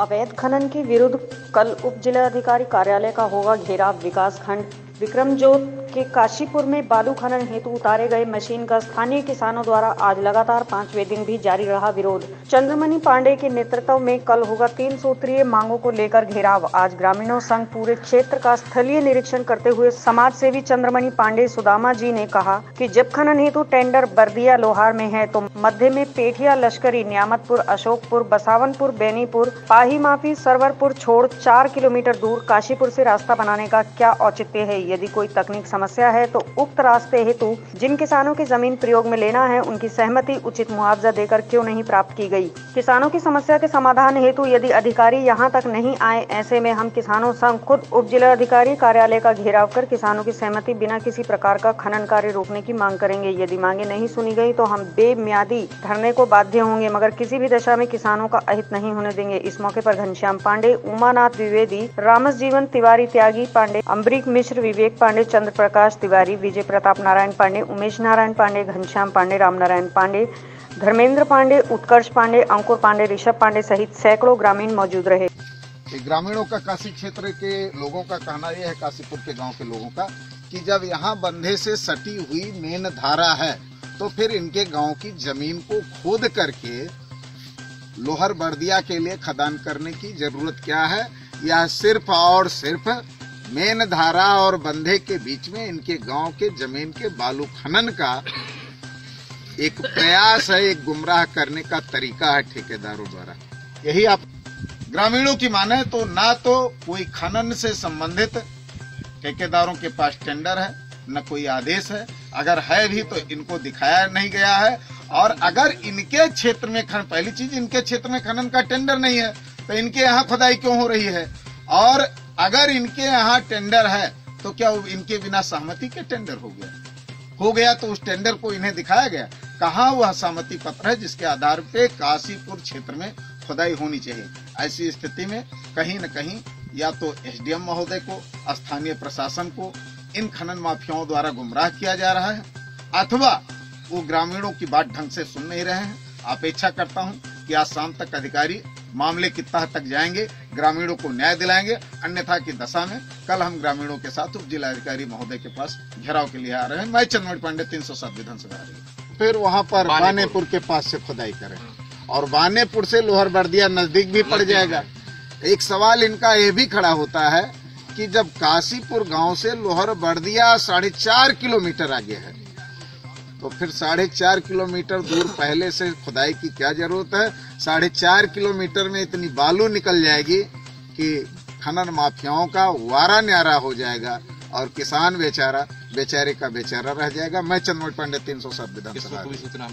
अवैध खनन के विरुद्ध कल उप जिलाधिकारी कार्यालय का होगा घेराव विकास खंड विक्रमजोत। के काशीपुर में बालू खनन हेतु उतारे गए मशीन का स्थानीय किसानों द्वारा आज लगातार पाँचवें दिन भी जारी रहा विरोध। चंद्रमणि पांडे के नेतृत्व में कल होगा तीन सूत्रीय मांगों को लेकर घेराव। आज ग्रामीणों संघ पूरे क्षेत्र का स्थलीय निरीक्षण करते हुए समाज सेवी चंद्रमणि पांडे सुदामा जी ने कहा कि जब खनन हेतु टेंडर बर्दिया लोहार में है तो मध्य में पेठिया, लश्करी, न्यामतपुर, अशोकपुर, बसावनपुर, बेनीपुर पाही माफ़ी सरवरपुर छोड़ चार किलोमीटर दूर काशीपुर से रास्ता बनाने का क्या औचित्य है? यदि कोई तकनीक समस्या है तो उक्त रास्ते हेतु जिन किसानों की ज़मीन प्रयोग में लेना है, उनकी सहमति, उचित मुआवजा देकर क्यों नहीं प्राप्त की गई? किसानों की समस्या के समाधान हेतु यदि अधिकारी यहाँ तक नहीं आए, ऐसे में हम किसानों संघ, खुद उप जिला अधिकारी कार्यालय का घेराव कर किसानों की सहमति बिना किसी प्रकार का खनन कार्य रोकने की मांग करेंगे। यदि मांगे नहीं सुनी गई तो हम बेमियादी धरने को बाध्य होंगे, मगर किसी भी दशा में किसानों का अहित नहीं होने देंगे। इस मौके पर घनश्याम पांडे, उमानाथ द्विवेदी, रामस जीवन तिवारी त्यागी पांडे, अम्बरीक मिश्र, विवेक पांडे चंद्र प्रकाश तिवारी, विजय प्रताप नारायण पांडे, उमेश नारायण पांडे, घनश्याम पांडे, राम नारायण पांडे, धर्मेंद्र पांडे, उत्कर्ष पांडे, अंकुर पांडे, ऋषभ पांडे सहित सैकड़ों ग्रामीण मौजूद रहे। ग्रामीणों का काशी क्षेत्र के लोगों का कहना यह है, काशीपुर के गाँव के लोगों का, कि जब यहाँ बंधे से सटी हुई मेन धारा है तो फिर इनके गाँव की ज़मीन को खोद करके लोहर बर्दिया के लिए खदान करने की ज़रूरत क्या है? यह सिर्फ़ और सिर्फ़ मेन धारा और बंधे के बीच में इनके गाँव के ज़मीन के बालू खनन का एक प्रयास है, एक गुमराह करने का तरीका है ठेकेदारों द्वारा। यही आप ग्रामीणों की माने तो ना तो कोई खनन से संबंधित ठेकेदारों के पास टेंडर है, न कोई आदेश है। अगर है भी तो इनको दिखाया नहीं गया है। और अगर इनके क्षेत्र में खन, पहली चीज़ इनके क्षेत्र में खनन का टेंडर नहीं है तो इनके यहाँ खुदाई क्यों हो रही है? और अगर इनके यहाँ टेंडर है तो क्या इनके बिना सहमति के टेंडर हो गया? हो गया तो उस टेंडर को इन्हें दिखाया गया। कहाँ वह सहमति पत्र है जिसके आधार पे काशीपुर क्षेत्र में खुदाई होनी चाहिए? ऐसी स्थिति में कहीं न कहीं या तो एसडीएम महोदय को, स्थानीय प्रशासन को, इन खनन माफियाओं द्वारा गुमराह किया जा रहा है, अथवा वो ग्रामीणों की बात ढंग से सुन नहीं रहे हैं। अपेक्षा करता हूँ कि आज शाम तक अधिकारी मामले की तह तक जाएँगे ग्रामीणों को न्याय दिलाएँगे। अन्यथा की दशा में कल हम ग्रामीणों के साथ उप जिलाधिकारी महोदय के पास घेराव के लिए आ रहे हैं। मैं चंद्रमणि पांडे तीन सौ सात विधानसभा। फिर वहाँ पर बानेपुर। के पास से खुदाई करें। और बानेपुर से लोहर बर्दिया नज़दीक भी पड़ जाएगा। एक सवाल इनका ये भी खड़ा होता है कि जब काशीपुर गाँव से लोहर बर्दिया साढ़े चार किलोमीटर आगे है तो फिर साढ़े चार किलोमीटर दूर पहले से खुदाई की क्या ज़रूरत है? साढ़े चार किलोमीटर में इतनी बालू निकल जाएगी कि खनन माफियाओं का वारा न्यारा हो जाएगा और किसान बेचारा, बेचारे का बेचारा रह जाएगा। मैं चंद्रमोल पांडे, तीन सौ सात विधानसभा। सूचना